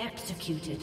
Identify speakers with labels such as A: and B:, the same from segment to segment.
A: Executed.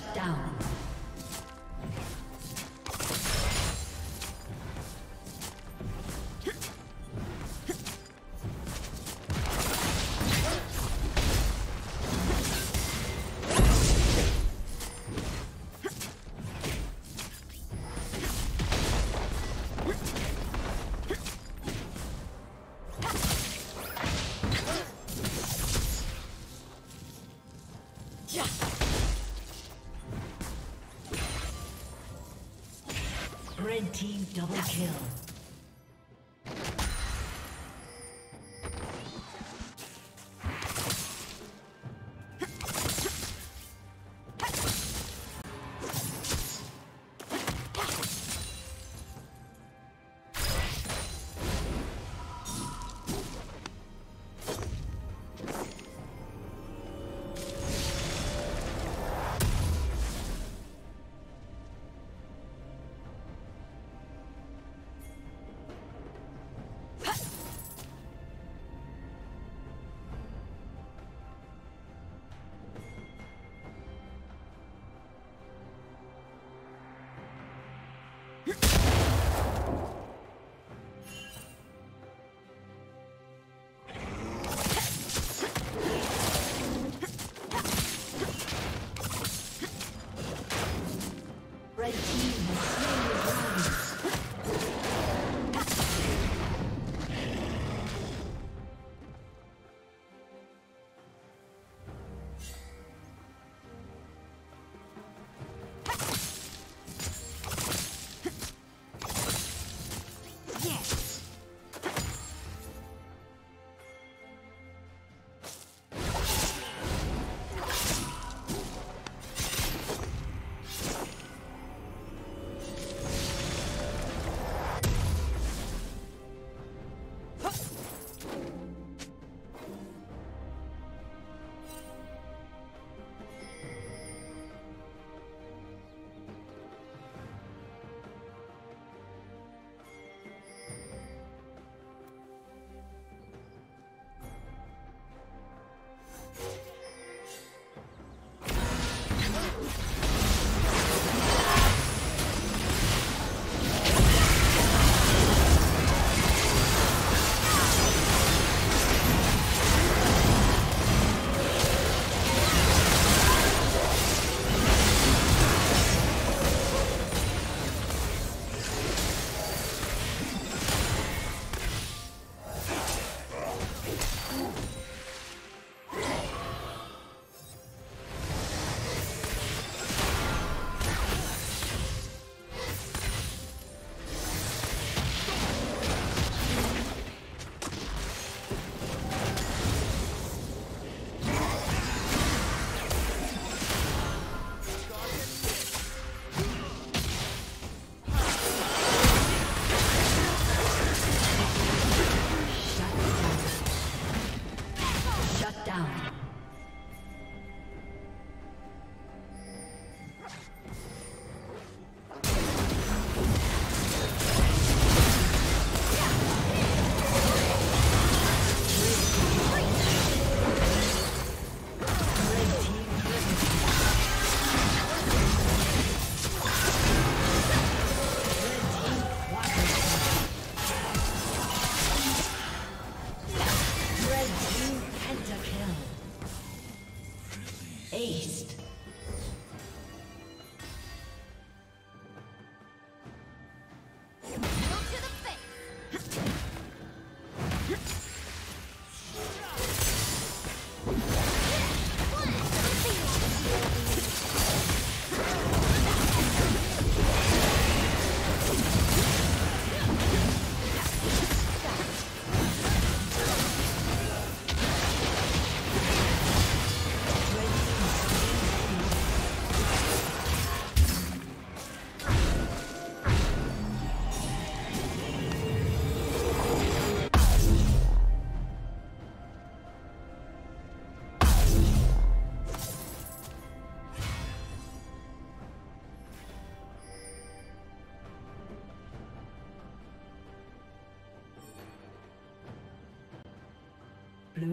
A: Team down.